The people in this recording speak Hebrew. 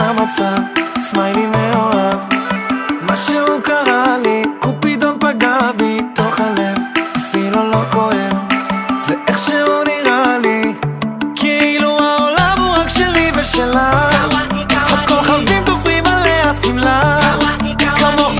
במצב, סמיילי מאוהב. משהו קרה לי, קופידון פגע בי תוך הלב אפילו לא כואב. ואיכשהו נראה לי כאילו העולם הוא רק שלי ושלה